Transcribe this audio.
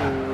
Ooh.